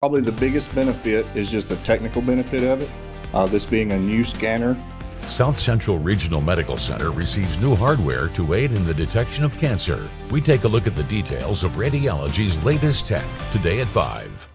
Probably the biggest benefit is just the technical benefit of it. Uh, this being a new scanner, South Central Regional Medical Center receives new hardware to aid in the detection of cancer. We take a look at the details of radiology's latest tech today at 5.